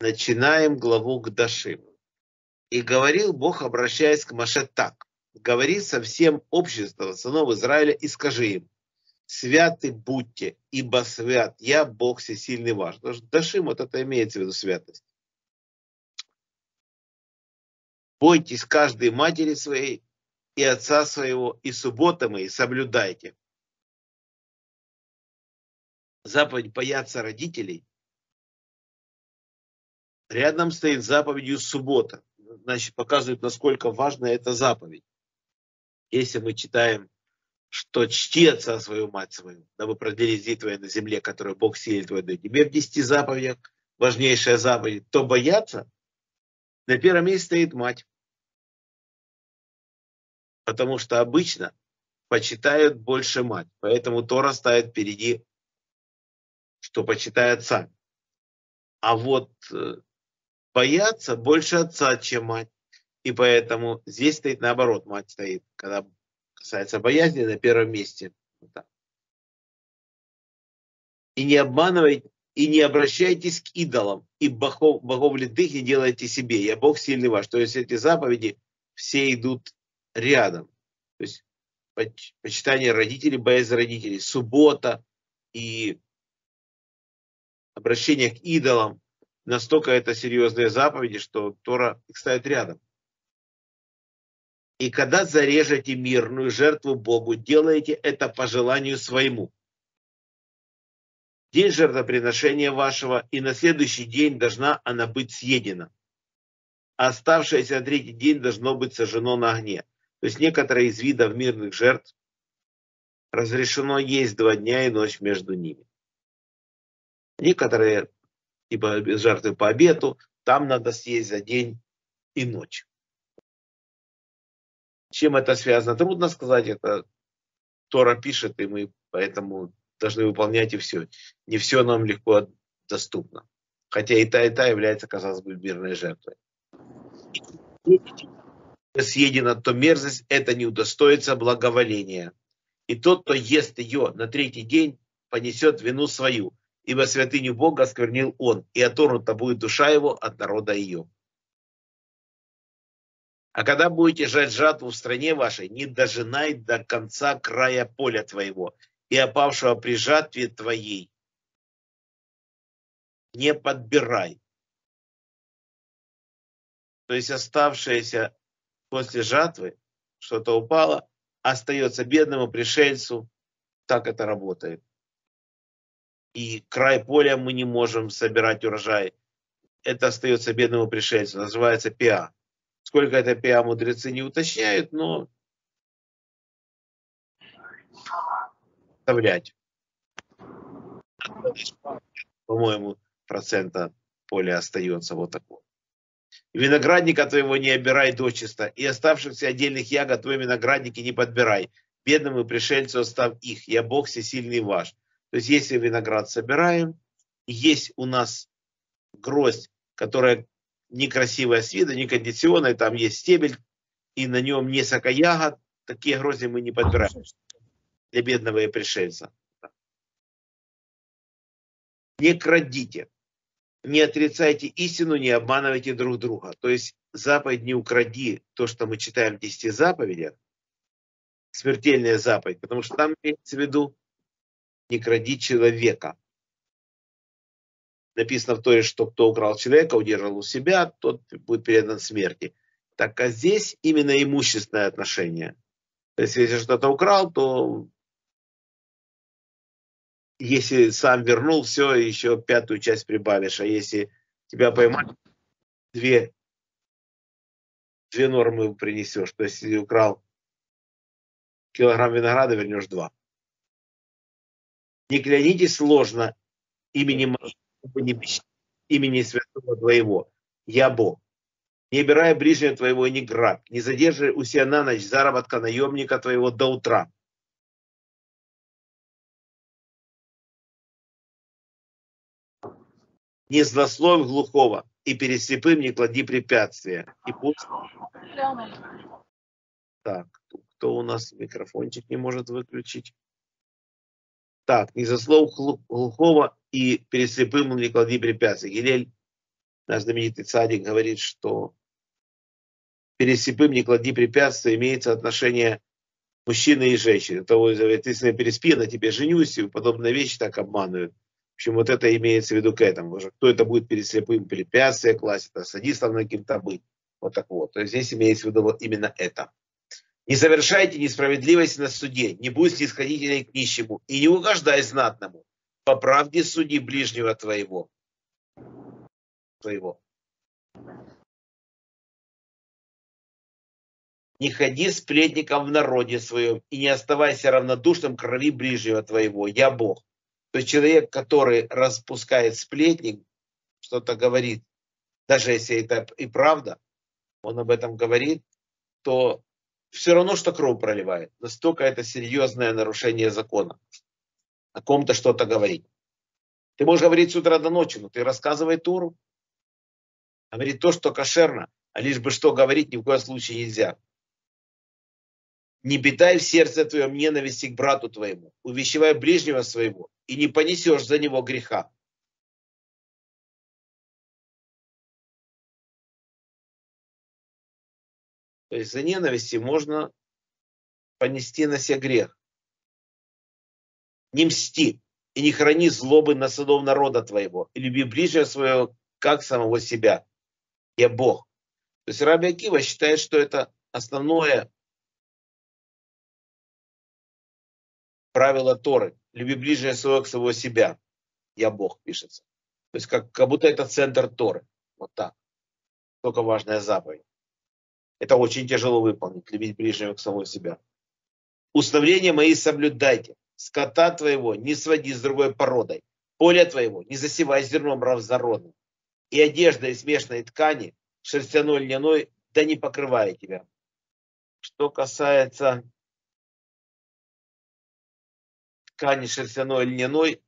начинаем главу к Дашим. И говорил Бог, обращаясь к Маше так. Говори со всем обществом сынов Израиля и скажи им, святы будьте, ибо свят я, Бог всесильный ваш. Потому что Дашим, вот это имеется в виду святость. Бойтесь каждой матери своей и отца своего, и субботы мои соблюдайте. Заповедь бояться родителей. Рядом стоит заповедью суббота. Значит, показывает, насколько важна эта заповедь. Если мы читаем, что чти отца свою мать свою, дабы продлились дни твои на земле, которую Бог силит твой дает тебе в десяти заповедях, важнейшая заповедь, то бояться, на первом месте стоит мать. Потому что обычно почитают больше мать. Поэтому Тора ставит впереди, что почитает отца. А вот бояться больше отца, чем мать. И поэтому здесь стоит наоборот, мать стоит, когда касается боязни, на первом месте. Вот и не обманывайте, и не обращайтесь к идолам, и богов, богов литых не делайте себе. Я Бог сильный ваш. То есть эти заповеди все идут рядом. То есть почитание родителей, боязнь родителей, суббота и обращение к идолам. Настолько это серьезные заповеди, что Тора их ставит рядом. И когда зарежете мирную жертву Богу, делаете это по желанию своему. День жертвоприношения вашего, и на следующий день должна она быть съедена. А оставшееся на третий день должно быть сожжено на огне. То есть некоторые из видов мирных жертв разрешено есть два дня и ночь между ними. Некоторые, типа жертвы по обету, там надо съесть за день и ночь чем это связано, трудно сказать. Это Тора пишет, и мы поэтому должны выполнять и все. Не все нам легко доступно. Хотя и та, и та является, казалось бы, мирной жертвой. Съедена то мерзость, это не удостоится благоволения. И тот, кто ест ее на третий день, понесет вину свою, ибо святыню Бога осквернил он, и оторвута будет душа его от народа ее. А когда будете жать жатву в стране вашей, не дожинай до конца края поля твоего и опавшего при жатве твоей. Не подбирай. То есть оставшееся после жатвы, что-то упало, остается бедному пришельцу. Так это работает. И край поля мы не можем собирать урожай. Это остается бедному пришельцу. Называется пиа. Сколько это пиа мудрецы не уточняют, но оставлять. По-моему, процента поля остается вот такого. Виноградника твоего не обирай дочисто, и оставшихся отдельных ягод твои виноградники не подбирай. Бедному пришельцу остав их, я Бог всесильный ваш. То есть, если виноград собираем, есть у нас гроздь, которая некрасивая с вида, некондиционная, там есть стебель, и на нем несколько ягод. Такие грозди мы не подбираем для бедного и пришельца. Не крадите, не отрицайте истину, не обманывайте друг друга. То есть заповедь не укради, то, что мы читаем в 10 заповедях, смертельная заповедь, потому что там имеется в виду не кради человека написано в Торе, что кто украл человека, удержал у себя, тот будет передан смерти. Так а здесь именно имущественное отношение. То есть, если что-то украл, то если сам вернул, все, еще пятую часть прибавишь. А если тебя поймать, две, две нормы принесешь. То есть, если украл килограмм винограда, вернешь два. Не клянитесь сложно именем имени святого твоего. Я Бог. Не обирай ближнего твоего и не грабь. Не задерживай у себя на ночь заработка наемника твоего до утра. Не злословь глухого, и перед слепым не клади препятствия. И пусть... Так, кто у нас микрофончик не может выключить? Так, не за слов глухого и перед слепым не клади препятствий. Гилель Наш знаменитый цадик говорит, что перед слепым не клади препятствия, имеется отношение мужчины и женщины. То, если я переспи, на тебе женюсь, и подобные вещи так обманывают. В общем, вот это имеется в виду к этому. Уже кто это будет перед слепым препятствия класть, это садистом на кем-то быть. Вот так вот. То есть здесь имеется в виду вот именно это. Не совершайте несправедливости на суде, не будь снисходительной к нищему, и не угождай знатному. По правде суди ближнего твоего. твоего. Не ходи сплетником в народе своем и не оставайся равнодушным крови ближнего твоего. Я Бог. То есть человек, который распускает сплетник, что-то говорит, даже если это и правда, он об этом говорит, то все равно, что кровь проливает. Настолько это серьезное нарушение закона. О ком-то что-то говорить. Ты можешь говорить с утра до ночи, но ты рассказывай Туру. Говорить то, что кошерно, а лишь бы что говорить ни в коем случае нельзя. Не питай в сердце твоем ненависти к брату твоему, увещевай ближнего своего, и не понесешь за него греха. То есть за ненависти можно понести на себе грех. Не мсти и не храни злобы на садов народа твоего, и люби ближнего своего, как самого себя. Я Бог. То есть Раби Акива считает, что это основное правило Торы. Люби ближнего своего к самого себя. Я Бог, пишется. То есть как, как будто это центр Торы. Вот так. Только важная заповедь. Это очень тяжело выполнить, любить ближнего к самого себя. Уставления мои соблюдайте. Скота твоего не своди с другой породой. Поле твоего не засевай зерном разнородным. И одежда из смешанной ткани, шерстяной льняной, да не покрывая тебя. Что касается ткани шерстяной льняной,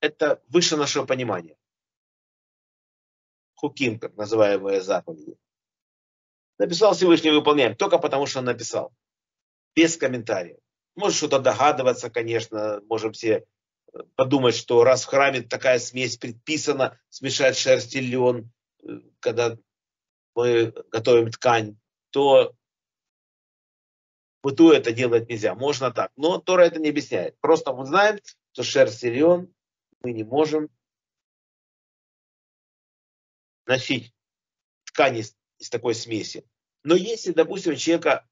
это выше нашего понимания. Хуким, как называемые заповеди. Написал Всевышний, выполняем. Только потому, что он написал. Без комментариев. Может что-то догадываться, конечно. Можем все э, подумать, что раз в храме такая смесь предписана, смешать шерсть и лен, э, когда мы готовим ткань, то быту это делать нельзя. Можно так. Но Тора это не объясняет. Просто мы знаем, что шерсть и лен мы не можем носить ткани из такой смеси. Но если, допустим, у человека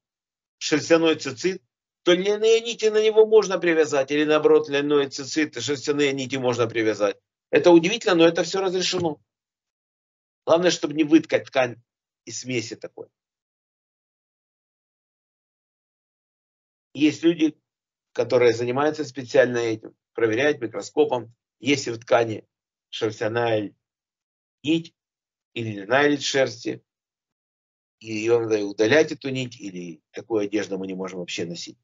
шерстяной цицит, то льняные нити на него можно привязать, или наоборот, льняной цицит и шерстяные нити можно привязать. Это удивительно, но это все разрешено. Главное, чтобы не выткать ткань из смеси такой. Есть люди, которые занимаются специально этим, проверяют микроскопом, если в ткани шерстяная нить или льняная нить шерсти, и ее надо удалять эту нить, или такую одежду мы не можем вообще носить.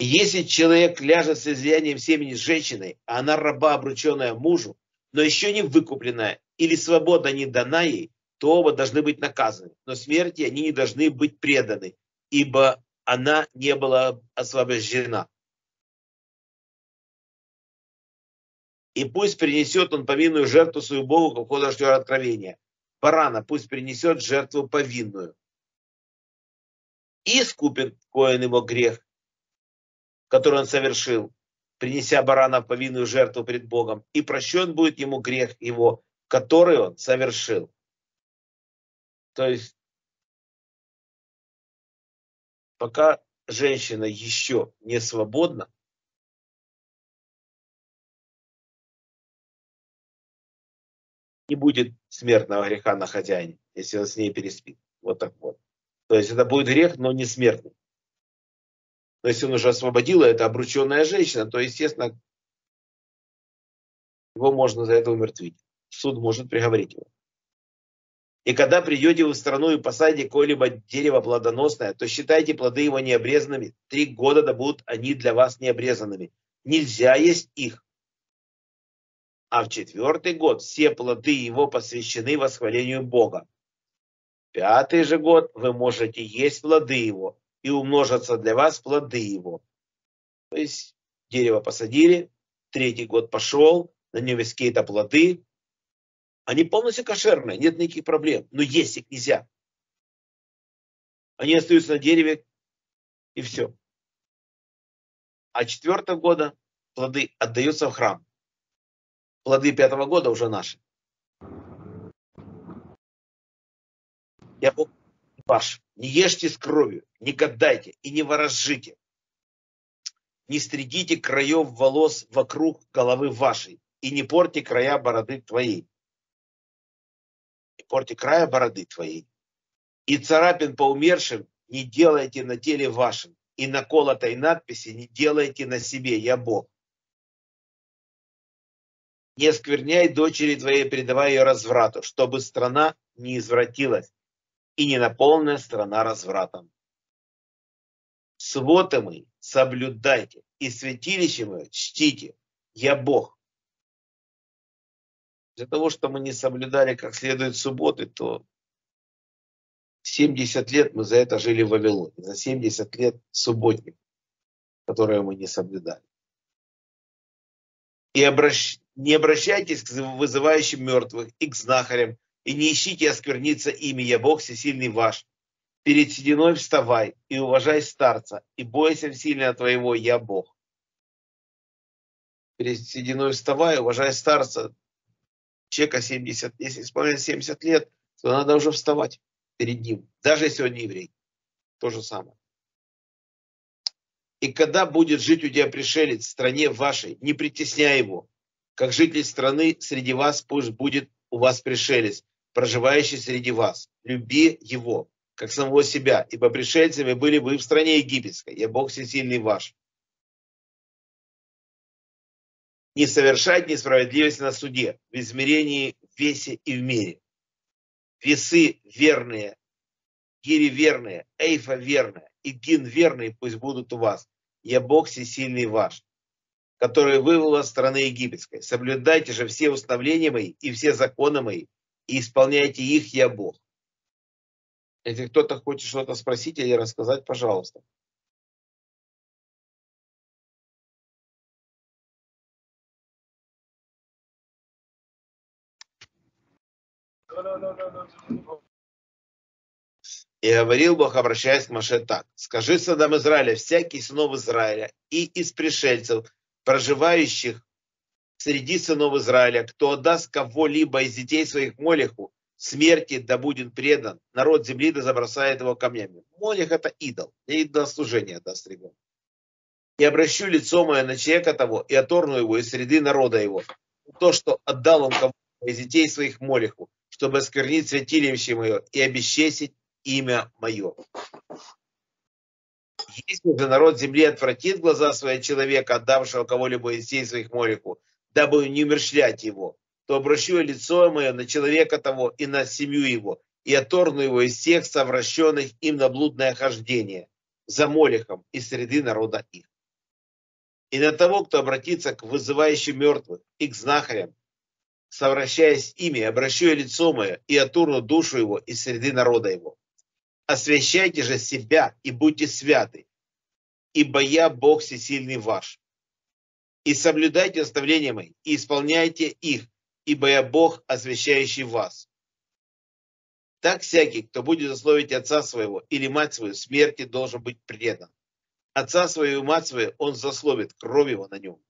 Если человек ляжет с излиянием семени с женщиной, а она раба, обрученная мужу, но еще не выкупленная, или свобода не дана ей, то оба должны быть наказаны. Но смерти они не должны быть преданы, ибо она не была освобождена. И пусть принесет он повинную жертву свою Богу, как ходошнего откровения барана пусть принесет жертву повинную. И искупит коин его грех, который он совершил, принеся барана в повинную жертву перед Богом, и прощен будет ему грех его, который он совершил. То есть, пока женщина еще не свободна, не будет смертного греха на хозяине, если он с ней переспит. Вот так вот. То есть это будет грех, но не смертный. Но если он уже освободил, это обрученная женщина, то, естественно, его можно за это умертвить. Суд может приговорить его. И когда придете вы в страну и посадите какое-либо дерево плодоносное, то считайте плоды его необрезанными. Три года да будут они для вас необрезанными. Нельзя есть их а в четвертый год все плоды его посвящены восхвалению Бога. Пятый же год вы можете есть плоды его, и умножатся для вас плоды его. То есть дерево посадили, третий год пошел, на нем есть какие-то плоды, Они полностью кошерные, нет никаких проблем, но есть их нельзя. Они остаются на дереве, и все. А четвертого года плоды отдаются в храм. Плоды пятого года уже наши. Я Бог ваш. Не ешьте с кровью, не гадайте и не ворожите. Не стригите краев волос вокруг головы вашей и не порти края бороды твоей порти края бороды твоей. И царапин по умершим не делайте на теле вашем, и на колотой надписи не делайте на себе, я Бог. Не оскверняй дочери твоей, передавая ее разврату, чтобы страна не извратилась, и не наполнена страна развратом. Субботы мы соблюдайте, и святилище мы чтите, я Бог. Для того, чтобы мы не соблюдали как следует субботы, то 70 лет мы за это жили в Вавилоне. За 70 лет субботник, которые мы не соблюдали. И обращ... не обращайтесь к вызывающим мертвых и к знахарям, и не ищите оскверниться ими, я Бог всесильный ваш. Перед сединой вставай и уважай старца, и бойся сильно твоего, я Бог. Перед сединой вставай, уважай старца, человека 70, если исполняется 70 лет, то надо уже вставать перед ним. Даже если он не еврей. То же самое. И когда будет жить у тебя пришелец в стране вашей, не притесняй его. Как житель страны среди вас пусть будет у вас пришелец, проживающий среди вас. Люби его, как самого себя, ибо пришельцами были вы в стране египетской. Я Бог всесильный ваш. не совершать несправедливость на суде, в измерении, в весе и в мере. Весы верные, гири верные, эйфа верная и гин верный пусть будут у вас. Я Бог всесильный ваш, который вывел вас страны египетской. Соблюдайте же все установления мои и все законы мои, и исполняйте их, я Бог. Если кто-то хочет что-то спросить или рассказать, пожалуйста. И говорил Бог, обращаясь к Маше так. Скажи сынам Израиля, всякий сынов Израиля и из пришельцев, проживающих среди сынов Израиля, кто отдаст кого-либо из детей своих Молеху, смерти да будет предан, народ земли да забросает его камнями. Молех это идол, и идолослужение даст ребенок. И обращу лицо мое на человека того, и оторну его из среды народа его. То, что отдал он кого из детей своих Молеху, чтобы осквернить святилище мое и обесчестить имя мое. Если же народ земли отвратит глаза своего человека, отдавшего кого-либо из детей своих Молику, дабы не умершлять его, то обращу я лицо мое на человека того и на семью его, и оторну его из всех совращенных им на блудное хождение, за Молихом из среды народа их. И на того, кто обратится к вызывающим мертвых и к знахарям, совращаясь ими, обращу я лицо мое и отурну душу его из среды народа его. Освящайте же себя и будьте святы, ибо я Бог всесильный ваш. И соблюдайте оставления мои, и исполняйте их, ибо я Бог, освящающий вас. Так всякий, кто будет засловить отца своего или мать свою, смерти должен быть предан. Отца своего и мать свою он засловит, кровь его на нем.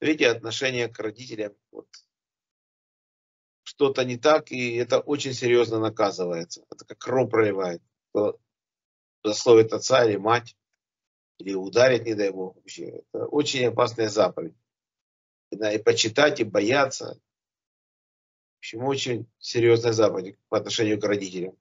Видите, отношение к родителям, вот, что-то не так, и это очень серьезно наказывается. Это как кровь проливает. Кто засловит отца или мать, или ударит, не дай бог, вообще. Это очень опасная заповедь. И, да, и почитать, и бояться. В общем, очень серьезная заповедь по отношению к родителям.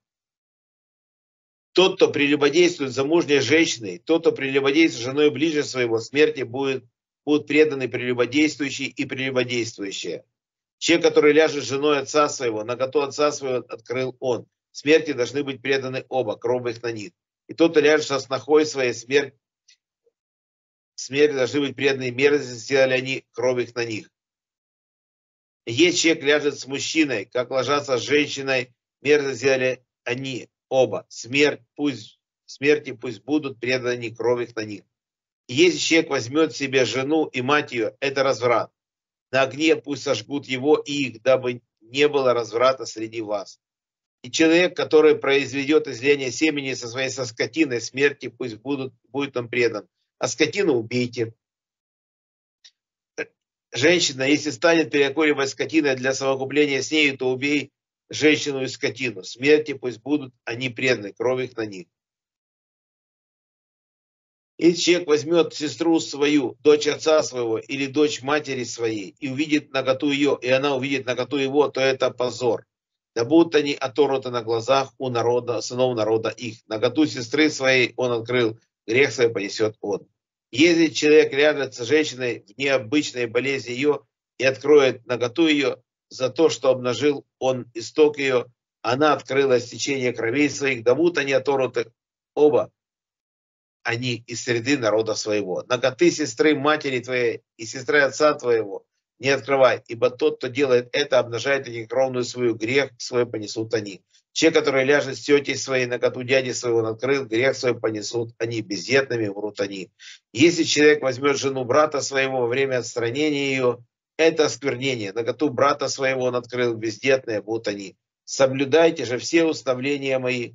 Тот, кто прелюбодействует замужней женщиной, тот, кто прелюбодействует женой ближе своего, смерти будет будут преданы прелюбодействующие и прелюбодействующие. Человек, который ляжет женой отца своего, на наготу отца своего открыл он. Смерти должны быть преданы оба, кровь их на них. И тот, кто ляжет со снохой своей, смерть, смерти должны быть преданы мерзости, сделали они, кровь их на них. Есть человек ляжет с мужчиной, как ложатся с женщиной, мерзость сделали они оба. Смерть пусть, смерти пусть будут преданы кровь их на них. Если человек возьмет себе жену и мать ее, это разврат. На огне пусть сожгут его и их, дабы не было разврата среди вас. И человек, который произведет излияние семени со своей со скотиной смерти, пусть будут, будет он предан. А скотину убейте. Женщина, если станет какой-либо скотиной для совокупления с ней, то убей женщину и скотину. Смерти пусть будут они преданы, кровь их на них. Если человек возьмет сестру свою, дочь отца своего или дочь матери своей и увидит наготу ее, и она увидит наготу его, то это позор. Да будут они оторваны на глазах у народа, сынов народа их. Наготу сестры своей он открыл, грех свой понесет он. Если человек рядом с женщиной в необычной болезни ее и откроет наготу ее за то, что обнажил он исток ее, она открыла стечение кровей своих, да будут они оторваны оба они из среды народа своего. Ноготы сестры матери твоей и сестры отца твоего не открывай, ибо тот, кто делает это, обнажает их кровную свою, грех свой понесут они. Те, которые ляжет с тетей своей, наготу дяди своего он открыл, грех свой понесут они, бездетными врут они. Если человек возьмет жену брата своего во время отстранения ее, это осквернение. Наготу брата своего он открыл, бездетные будут они. Соблюдайте же все уставления мои,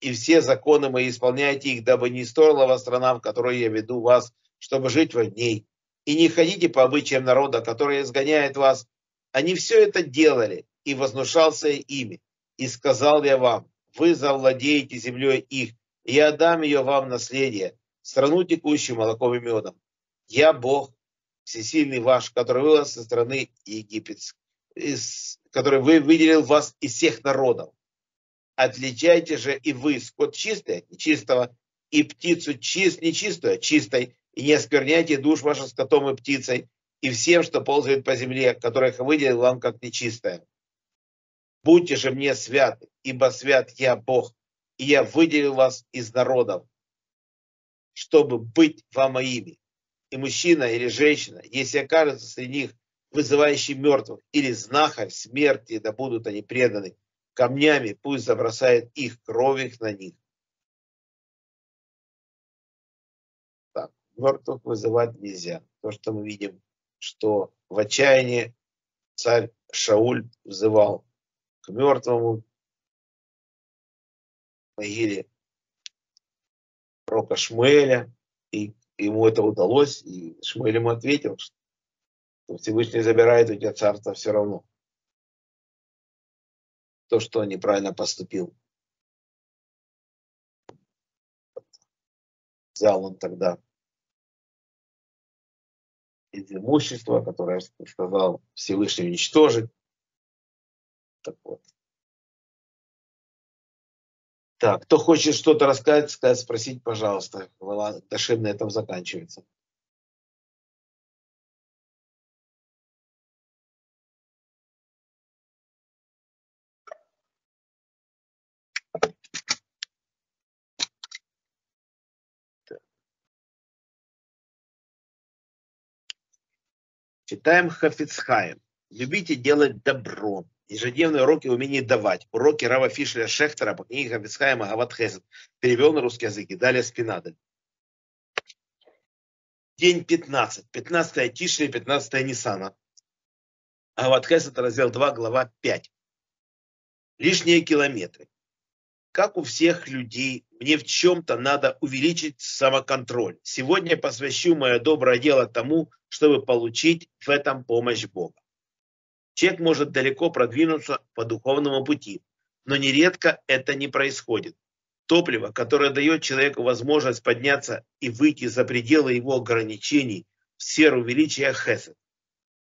и все законы мои исполняйте их, дабы не стоила вас страна, в которой я веду вас, чтобы жить в ней. И не ходите по обычаям народа, который изгоняет вас. Они все это делали, и вознушался ими. И сказал я вам, вы завладеете землей их, и я дам ее вам наследие, страну текущую молоком и медом. Я Бог, всесильный ваш, который вывел со страны египетской, который вы выделил вас из всех народов Отличайте же и вы скот чистый от нечистого, и птицу чист, нечистую от чистой, и не оскверняйте душ ваших скотом и птицей, и всем, что ползает по земле, которых выделил вам как нечистое. Будьте же мне святы, ибо свят я Бог, и я выделил вас из народов, чтобы быть вам моими. И мужчина или женщина, если окажется среди них вызывающий мертвых, или знахарь смерти, да будут они преданы, камнями, пусть забросает их кровь на них. Так, мертвых вызывать нельзя. То, что мы видим, что в отчаянии царь Шауль взывал к мертвому могиле пророка Шмуэля, и ему это удалось, и Шмуэль ему ответил, что Всевышний забирает у тебя царство все равно то, что неправильно поступил. Взял он тогда из имущества, которое, сказал, Всевышний уничтожить. Так вот. Так, кто хочет что-то рассказать, сказать, спросить, пожалуйста. Дашим на этом заканчивается. Читаем Хафицхаем. Любите делать добро. Ежедневные уроки умения давать. Уроки Рава Фишля Шехтера по книге Хафицхаема Гават Хесед. Перевел на русский язык. И далее Спинадель. День 15. 15 Тишли, 15 Нисана. Гават Хесед, раздел 2, глава 5. Лишние километры. Как у всех людей, мне в чем-то надо увеличить самоконтроль. Сегодня посвящу мое доброе дело тому, чтобы получить в этом помощь Бога. Человек может далеко продвинуться по духовному пути, но нередко это не происходит. Топливо, которое дает человеку возможность подняться и выйти за пределы его ограничений в сферу величия Хесед.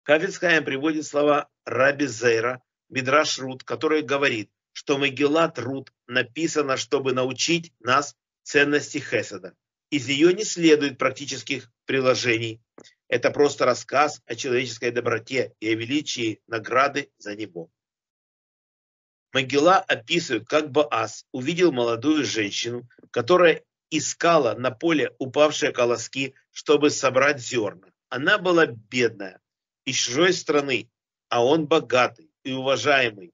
Хафицхайм приводит слова Раби Зейра, Мидраш Рут, который говорит – что Мегилат Рут написано, чтобы научить нас ценности Хеседа. Из нее не следует практических приложений. Это просто рассказ о человеческой доброте и о величии награды за него. Могила описывает, как Баас увидел молодую женщину, которая искала на поле упавшие колоски, чтобы собрать зерна. Она была бедная, из чужой страны, а он богатый и уважаемый,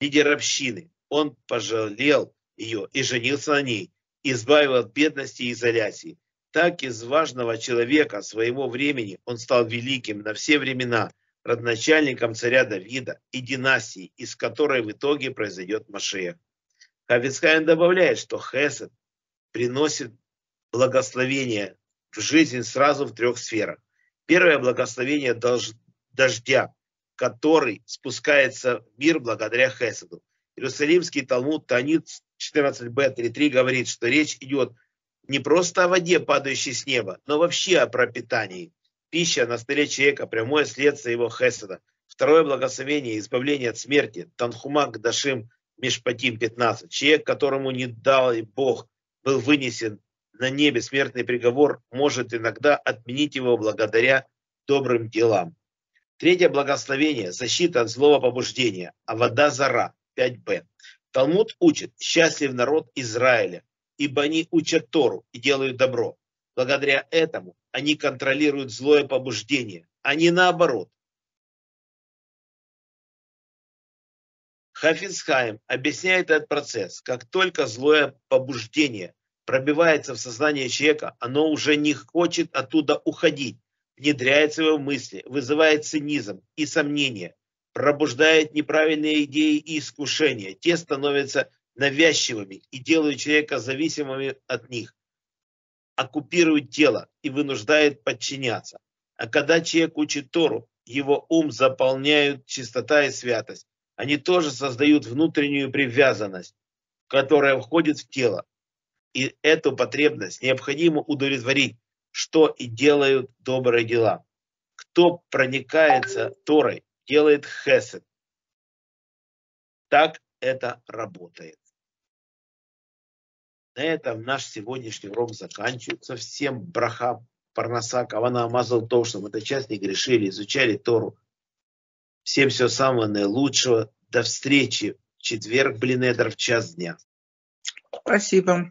лидер общины. Он пожалел ее и женился на ней, избавил от бедности и изоляции. Так из важного человека своего времени он стал великим на все времена, родначальником царя Давида и династии, из которой в итоге произойдет Машех. Хавицхайм добавляет, что Хесед приносит благословение в жизнь сразу в трех сферах. Первое благословение дождя, который спускается в мир благодаря Хеседу. Иерусалимский Талмуд Танит 14б 3.3 говорит, что речь идет не просто о воде, падающей с неба, но вообще о пропитании. Пища на столе человека – прямое следствие его хеседа. Второе благословение – избавление от смерти. Танхума Гдашим Мишпатим 15. Человек, которому не дал Бог, был вынесен на небе смертный приговор, может иногда отменить его благодаря добрым делам. Третье благословение – защита от злого побуждения, а вода зара 5б. Талмуд учит, счастлив народ Израиля, ибо они учат Тору и делают добро. Благодаря этому они контролируют злое побуждение, а не наоборот. Хафицхайм объясняет этот процесс, как только злое побуждение пробивается в сознание человека, оно уже не хочет оттуда уходить, внедряется в его мысли, вызывает цинизм и сомнения, пробуждает неправильные идеи и искушения. Те становятся навязчивыми и делают человека зависимыми от них, оккупируют тело и вынуждают подчиняться. А когда человек учит Тору, его ум заполняют чистота и святость. Они тоже создают внутреннюю привязанность, которая входит в тело. И эту потребность необходимо удовлетворить, что и делают добрые дела. Кто проникается Торой, делает хесед. Так это работает. На этом наш сегодняшний урок заканчивается. Всем браха, парнаса, кавана, амазал то, что мы часть не грешили, изучали Тору. Всем всего самого наилучшего. До встречи в четверг, блин, в час дня. Спасибо.